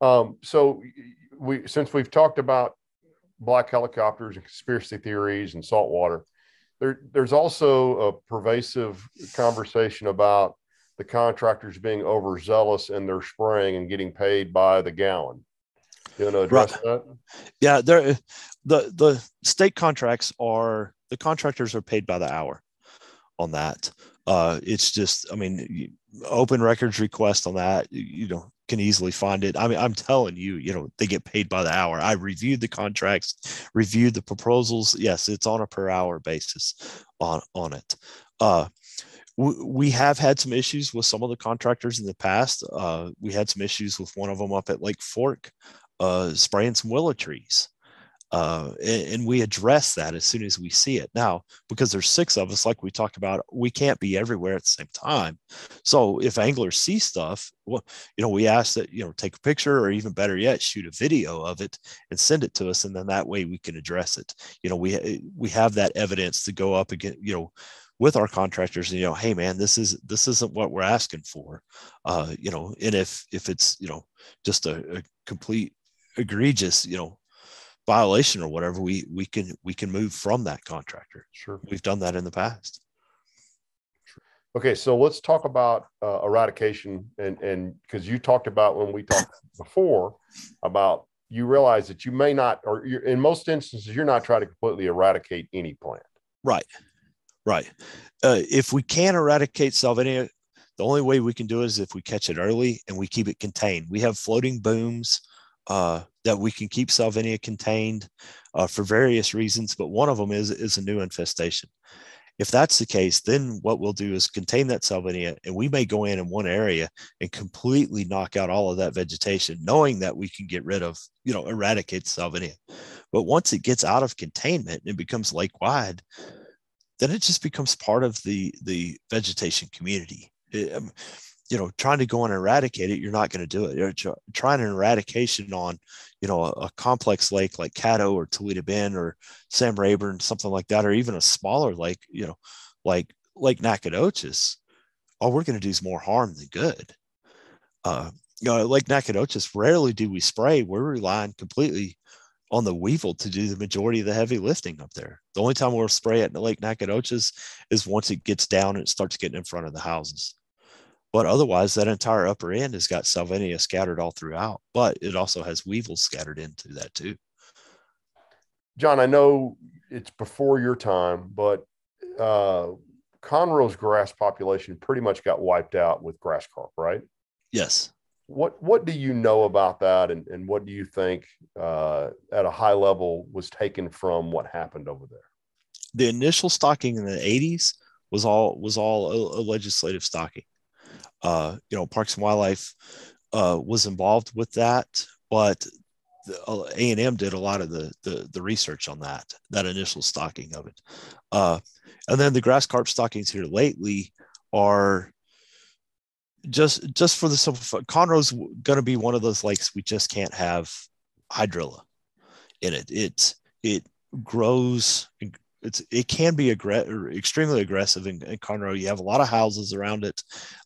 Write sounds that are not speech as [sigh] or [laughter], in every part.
Um, so we since we've talked about black helicopters and conspiracy theories and saltwater, there there's also a pervasive conversation about the contractors being overzealous in their spraying and getting paid by the gallon. You want to address right. that? Yeah, there the the state contracts are the contractors are paid by the hour on that. Uh, it's just, I mean, open records request on that, you know, can easily find it. I mean, I'm telling you, you know, they get paid by the hour. I reviewed the contracts, reviewed the proposals. Yes, it's on a per hour basis on on it. Uh, we have had some issues with some of the contractors in the past. Uh, we had some issues with one of them up at Lake Fork, uh, spraying some willow trees uh, and, and, we address that as soon as we see it. Now because there's six of us like we talked about we can't be everywhere at the same time. So if anglers see stuff well you know we ask that you know take a picture or even better yet shoot a video of it and send it to us and then that way we can address it. You know we we have that evidence to go up again you know with our contractors and you know hey man this is this isn't what we're asking for. Uh you know and if if it's you know just a, a complete egregious you know violation or whatever, we we can we can move from that contractor. Sure, we've done that in the past. Okay, so let's talk about uh, eradication, and and because you talked about when we talked [coughs] before about you realize that you may not, or in most instances, you're not trying to completely eradicate any plant. Right, right. Uh, if we can eradicate salvinia, the only way we can do it is if we catch it early and we keep it contained. We have floating booms uh, that we can keep Salvinia contained uh, for various reasons, but one of them is, is a new infestation. If that's the case, then what we'll do is contain that Salvinia, and we may go in in one area and completely knock out all of that vegetation, knowing that we can get rid of, you know, eradicate Salvinia. But once it gets out of containment and it becomes lake wide, then it just becomes part of the the vegetation community. It, um, you know, trying to go and eradicate it, you're not going to do it. You're trying an eradication on, you know, a, a, complex lake like Caddo or Toledo Bend or Sam Rayburn, something like that, or even a smaller lake, you know, like Lake Nacogdoches. All we're going to do is more harm than good. Uh, you know, Lake Nacogdoches, rarely do we spray. We're relying completely on the weevil to do the majority of the heavy lifting up there. The only time we'll spray in Lake Nacogdoches is once it gets down and it starts getting in front of the houses. But otherwise, that entire upper end has got Salvinia scattered all throughout, but it also has weevils scattered into that too. John, I know it's before your time, but uh, Conroe's grass population pretty much got wiped out with grass carp, right? Yes. What What do you know about that, and, and what do you think uh, at a high level was taken from what happened over there? The initial stocking in the 80s was all was all a, a legislative stocking uh, you know, Parks and Wildlife uh, was involved with that, but uh, A and M did a lot of the, the, the research on that that initial stocking of it, uh, and then the grass carp stockings here lately are just just for the simple. Conroe's going to be one of those lakes we just can't have hydrilla in it. It it grows it's it can be aggr- extremely aggressive in, in Conroe. You have a lot of houses around it.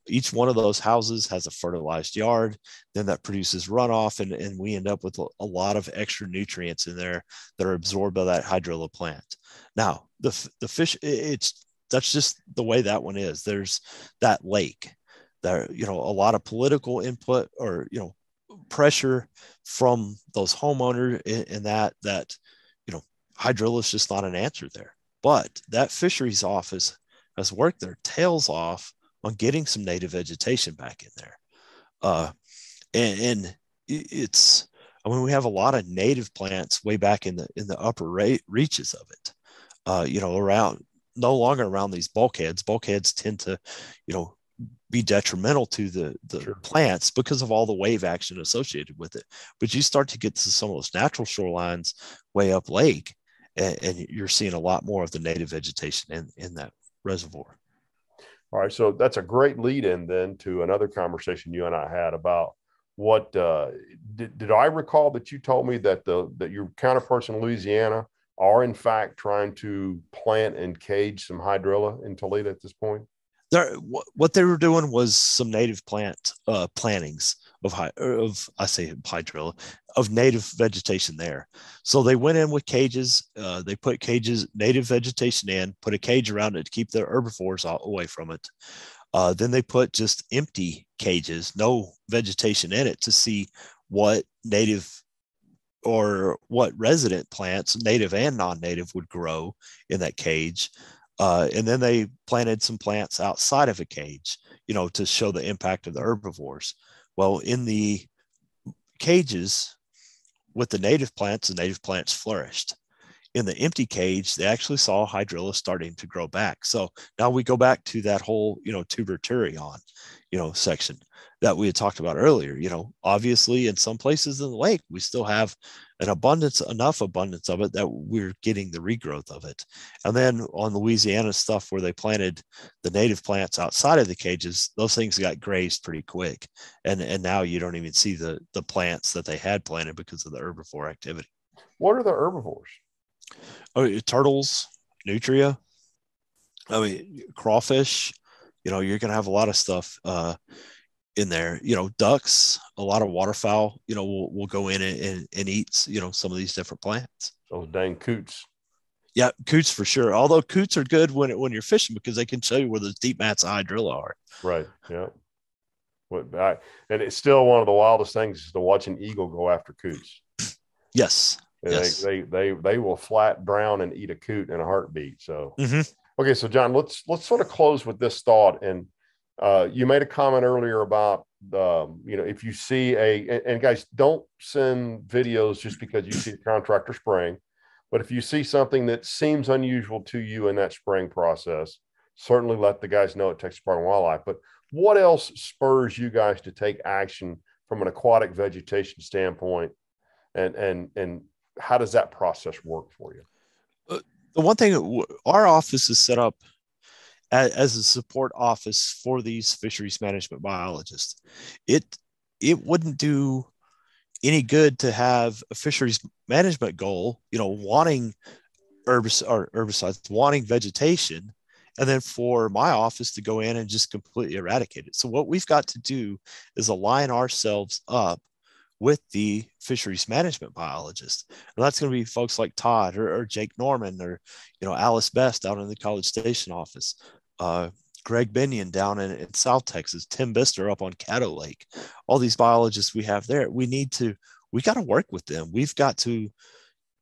Each one of those houses has a fertilized yard. Then that produces runoff, and, and we end up with a lot of extra nutrients in there that are absorbed by that hydrilla plant. Now, the the fish, it's that's just the way that one is. There's that lake. There, you know, a lot of political input or you know pressure from those homeowners in that that hydrilla is just not an answer there. But that fisheries office has worked their tails off on getting some native vegetation back in there. Uh, and, and, it's, I mean, we have a lot of native plants way back in the in the upper ra- reaches of it. Uh, you know, around no longer around these bulkheads. Bulkheads tend to, you know, be detrimental to the the sure. plants because of all the wave action associated with it. But you start to get to some of those natural shorelines way up lake, and, and you're seeing a lot more of the native vegetation in, in that reservoir. All right, so that's a great lead in then to another conversation you and I had about what uh, did, did I recall that you told me that the that your counterparts in Louisiana are in fact trying to plant and cage some hydrilla in Toledo at this point? There, what they were doing was some native plant uh, plantings, of high of I say hydrilla of native vegetation there. So they went in with cages. Uh, they put cages, native vegetation in, put a cage around it to keep the herbivores away from it. Uh, then they put just empty cages, no vegetation in it, to see what native or what resident plants, native and non-native, would grow in that cage. Uh, and then they planted some plants outside of a cage, you know, to show the impact of the herbivores. Well, in the cages with the native plants, the native plants flourished. In the empty cage, they actually saw hydrilla starting to grow back. So now we go back to that whole, you know, tuber turion, you know, section that we had talked about earlier. You know, obviously in some places in the lake, we still have an abundance, enough abundance of it that we're getting the regrowth of it. And then on Louisiana stuff where they planted the native plants outside of the cages, those things got grazed pretty quick. And and now you don't even see the the plants that they had planted because of the herbivore activity. What are the herbivores? Oh, turtles, nutria. I mean, crawfish. You know, you're going to have a lot of stuff. Uh, in there. You know, ducks, a lot of waterfowl, you know, will, will go in and, and, and eat, you know, some of these different plants. Oh, dang coots. Yeah, coots for sure. Although coots are good when when you're fishing because they can show you where those deep mats of hydrilla are. Right. Yeah. What I, and it's still one of the wildest things is to watch an eagle go after coots. Yes. yes. They, they, they they will flat drown and eat a coot in a heartbeat. So mm-hmm. okay, so John, let's let's sort of close with this thought and uh, you made a comment earlier about um, you know if you see a and, and, guys don't send videos just because you see a contractor spraying, but if you see something that seems unusual to you in that spraying process, certainly let the guys know at Texas Park and Wildlife. But what else spurs you guys to take action from an aquatic vegetation standpoint, and and and how does that process work for you? Uh, the one thing our office is set up as, a support office for these fisheries management biologists. It it wouldn't do any good to have a fisheries management goal, you know, wanting herbicides or herbicides, wanting vegetation, and then for my office to go in and just completely eradicate it. So what we've got to do is align ourselves up with the fisheries management biologist. And that's going to be folks like Todd or, or, Jake Norman or, you know, Alice Best out in the College Station office uh, Greg Binion down in, in, South Texas, Tim Bister up on Caddo Lake, all these biologists we have there. We need to, we got to work with them. We've got to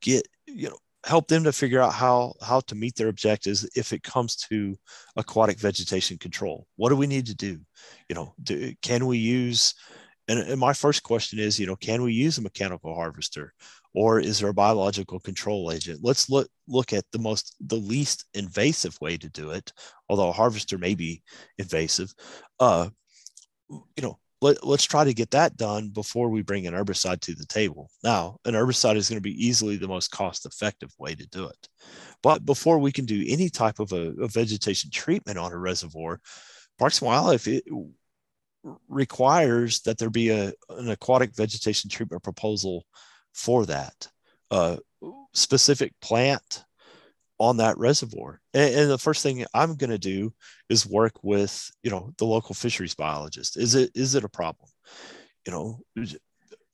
get, you know, help them to figure out how how to meet their objectives if it comes to aquatic vegetation control. What do we need to do? You know, do, can we use and, and my first question is, you know, can we use a mechanical harvester? or is there a biological control agent? Let's look look at the most the least invasive way to do it, although a harvester may be invasive. Uh, you know, let, let's try to get that done before we bring an herbicide to the table. Now, an herbicide is going to be easily the most cost effective way to do it. But before we can do any type of a, a vegetation treatment on a reservoir, Parks and Wildlife it, requires that there be a, an aquatic vegetation treatment proposal for that uh, specific plant on that reservoir. And, and the first thing I'm going to do is work with, you know, the local fisheries biologist. Is it is it a problem? You know,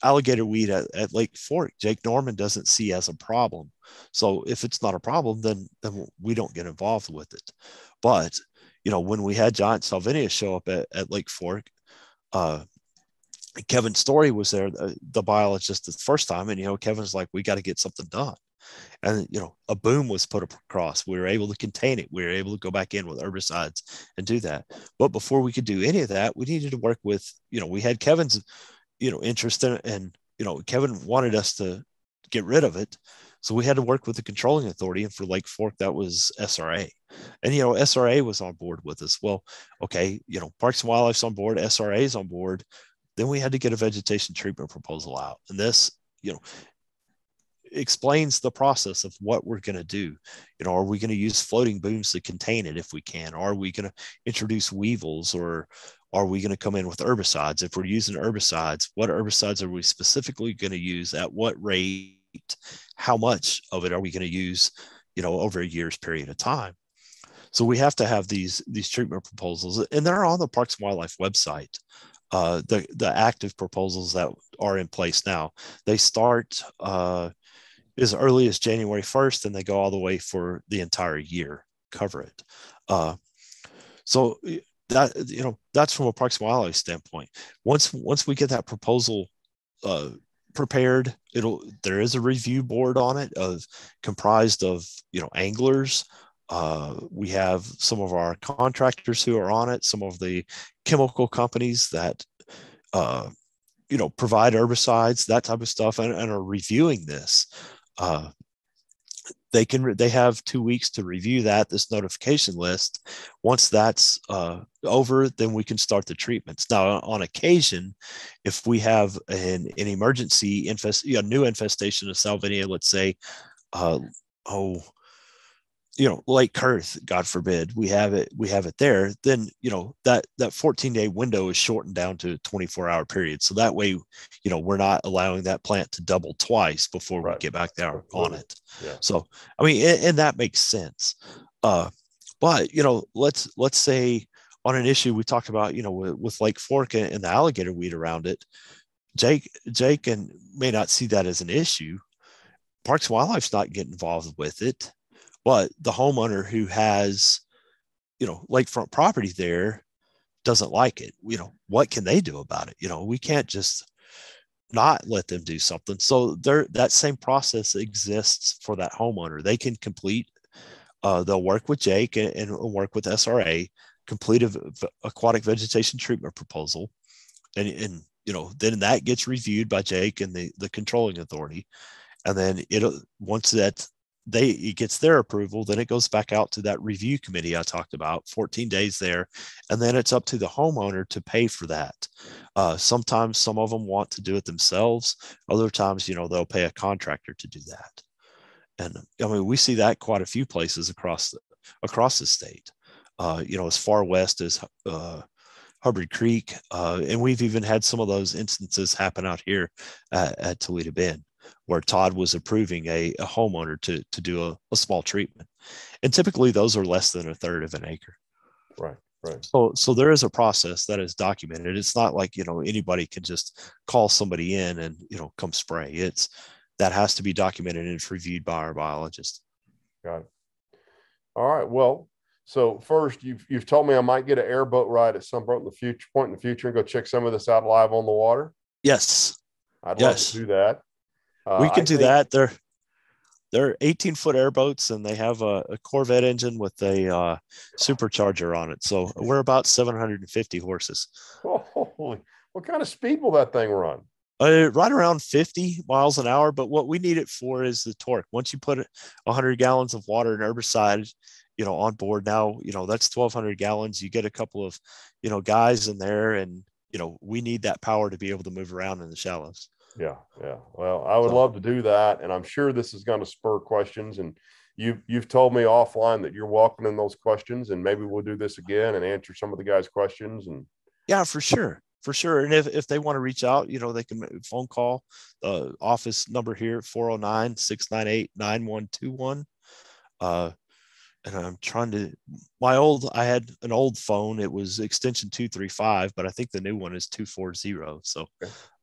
alligator weed at, at Lake Fork, Jake Norman doesn't see as a problem. So if it's not a problem, then then we don't get involved with it. But you know, when we had giant salvinia show up at, at Lake Fork, uh, Kevin Storey was there, the, the biologist, the first time, and you know, Kevin's like, "We got to get something done," and you know, a boom was put across. We were able to contain it. We were able to go back in with herbicides and do that. But before we could do any of that, we needed to work with, you know, we had Kevin's, you know, interest in and you know, Kevin wanted us to get rid of it. So we had to work with the controlling authority, and for Lake Fork, that was SRA. And you know, SRA was on board with us. Well, okay, you know, Parks and Wildlife's on board, SRA's on board. Then we had to get a vegetation treatment proposal out. And this, you know, explains the process of what we're going to do. You know, are we going to use floating booms to contain it if we can? Are we going to introduce weevils or are we going to come in with herbicides? If we're using herbicides, what herbicides are we specifically going to use at what rate? How much of it are we going to use, you know, over a year's period of time? So we have to have these these treatment proposals, and they're on the Parks and Wildlife website. uh, the the active proposals that are in place now. They start uh, as early as January 1st, and they go all the way for the entire year, cover it. Uh, so that you know that's from a Parks and Wildlife standpoint. Once once we get that proposal uh, prepared, it'll there is a review board on it of comprised of you know anglers. Uh, we have some of our contractors who are on it, some of the chemical companies that uh, you know provide herbicides, that type of stuff, and, and are reviewing this. Uh, they can they have two weeks to review that this notification list once that's uh, over then we can start the treatments now on occasion if we have an, an emergency infest a new infestation of salvinia let's say uh, oh you know lake Kurth, god forbid we have it we have it there then you know that that 14 day window is shortened down to a 24 hour period. So that way you know we're not allowing that plant to double twice before right. we get back there on it. yeah. so i mean and, and, that makes sense. Uh but you know let's let's say on an issue we talked about you know with, with lake fork and, the alligator weed around it jake jake and may not see that as an issue. Parks and wildlife's not getting involved with it but the homeowner who has, you know, lakefront property there doesn't like it. You know, what can they do about it? You know, we can't just not let them do something. So there, that same process exists for that homeowner. They can complete. Uh, they'll work with Jake and, and work with SRA, complete a aquatic vegetation treatment proposal, and, and you know then that gets reviewed by Jake and the the controlling authority, and then it'll once that they it gets their approval then it goes back out to that review committee i talked about 14 days there and then it's up to the homeowner to pay for that. Uh, sometimes some of them want to do it themselves other times you know they'll pay a contractor to do that. And i mean we see that quite a few places across the, across the state uh, you know as far west as uh, Hubbard Creek, uh, and we've even had some of those instances happen out here at, at Toledo Bend where Todd was approving a, a homeowner to, to do a, a small treatment. And typically those are less than a third of an acre. Right. Right. So, so there is a process that is documented. It's not like you know anybody can just call somebody in and you know come spray. It's that has to be documented and it's reviewed by our biologist. Got it. All right. Well, so first, you've you've told me I might get an airboat ride at some point in the future, point in the future, and go check some of this out live on the water. Yes, I'd yes. love to do that. Uh, we can I do that. They're they're 18 foot airboats and they have a, a Corvette engine with a uh, supercharger on it. So we're about 750 horses. [laughs] Holy, what kind of speed will that thing run? Uh, right around 50 miles an hour. But what we need it for is the torque. Once you put 100 gallons of water and herbicide, you know, on board now, you know, that's 1200 gallons. You get a couple of, you know, guys in there and, you know, we need that power to be able to move around in the shallows. Yeah, yeah. Well, I would so, love to do that, and I'm sure this is going to spur questions. And you've you've told me offline that you're welcoming those questions, and maybe we'll do this again and answer some of the guys' questions. And yeah, for sure, for sure. And if if they want to reach out, you know, they can phone call the office number here 409 698 9121. And I'm trying to my old I had an old phone. It was extension 235, but I think the new one is 240. So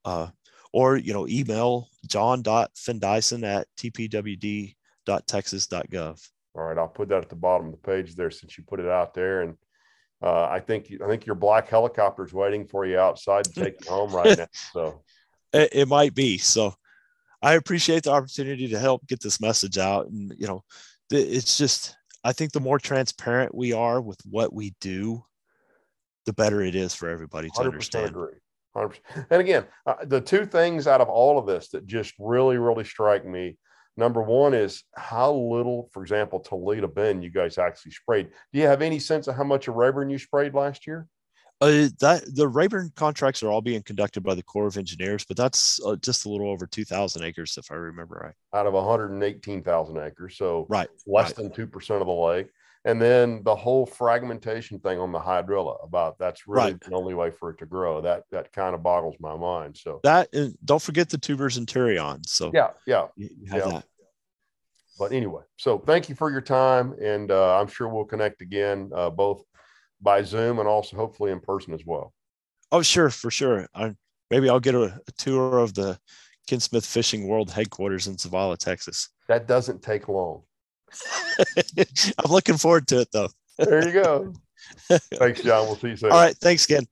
uh or you know email john.findeisen at tpwd.texas.gov all right i'll put that at the bottom of the page there since you put it out there. And uh, i think i think your black helicopter is waiting for you outside to take you home right now so. [laughs] It, it might be. So i appreciate the opportunity to help get this message out. And you know it's just i think the more transparent we are with what we do the better it is for everybody to understand agree. 100%. And again, uh, the two things out of all of this that just really, really strike me number one is how little, for example, Toledo Bend you guys actually sprayed. Do you have any sense of how much of Rayburn you sprayed last year? Uh, that the Rayburn contracts are all being conducted by the Corps of Engineers, but that's uh, just a little over 2,000 acres, if I remember right. Out of 118,000 acres, so right, less right. than two percent of the lake and then the whole fragmentation thing on the hydrilla about that's really right. the only way for it to grow that that kind of boggles my mind so that don't forget the tubers and turions so yeah yeah yeah. that but anyway so thank you for your time and uh, i'm sure we'll connect again uh, both by zoom and also hopefully in person as well Oh, sure, for sure. I maybe I'll get a, a tour of the Ken Smith Fishing World headquarters in Zavalla, Texas. [laughs] That doesn't take long. I'm looking forward to it though. There you go. [laughs] Thanks, John. We'll see you soon. All right. Thanks again.